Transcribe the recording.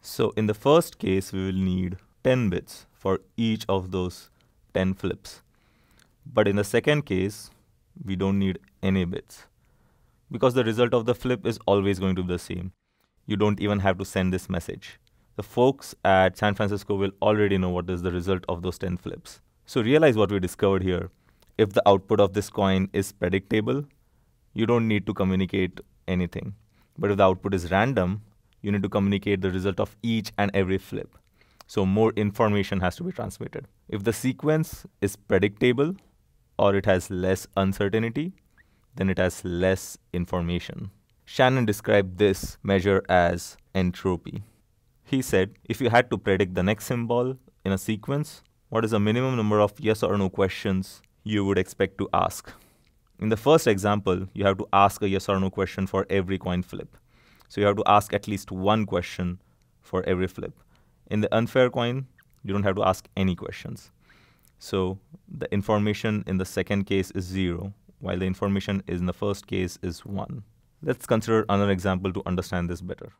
So in the first case, we will need 10 bits for each of those 10 flips. But in the second case, we don't need any bits because the result of the flip is always going to be the same. You don't even have to send this message. The folks at San Francisco will already know what is the result of those 10 flips. So realize what we discovered here. If the output of this coin is predictable, you don't need to communicate anything. But if the output is random, you need to communicate the result of each and every flip. So more information has to be transmitted. If the sequence is predictable or it has less uncertainty, then it has less information. Shannon described this measure as entropy. He said if you had to predict the next symbol in a sequence, what is the minimum number of yes or no questions you would expect to ask? In the first example, you have to ask a yes or no question for every coin flip. So you have to ask at least one question for every flip. In the unfair coin, you don't have to ask any questions. So the information in the second case is zero, while the information in the first case is one. Let's consider another example to understand this better.